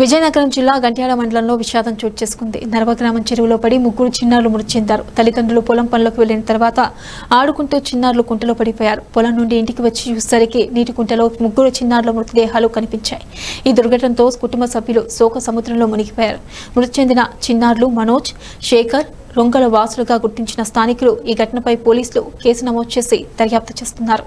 విజయనగరం జిల్లా గంట్యాడ మండలంలో విషాదం చోటు చేసుకుంది. నర్వగ్రామం చెరువులో పడి ముగ్గురు చిన్నారులు మృతి చెందారు. తల్లిదండ్రులు పొలం పనులకు వెళ్ళిన తర్వాత ఆడుకుంటూ చిన్నారులు కుంటలో పడిపోయారు. పొలం నుండి ఇంటికి వచ్చి చూసరికి నీటి కుంటలో ముగ్గురు చిన్నారుల మృతదేహాలు కనిపించాయి. ఈ దుర్ఘటనతో కుటుంబ సభ్యులు శోక సముద్రంలో మునిగిపోయారు. మృతి చెందిన చిన్నారులు మనోజ్ శేఖర్ రొంగల వాసులుగా గుర్తించిన స్థానికులు ఈ ఘటనపై పోలీసులు కేసు నమోదు చేసి దర్యాప్తు చేస్తున్నారు.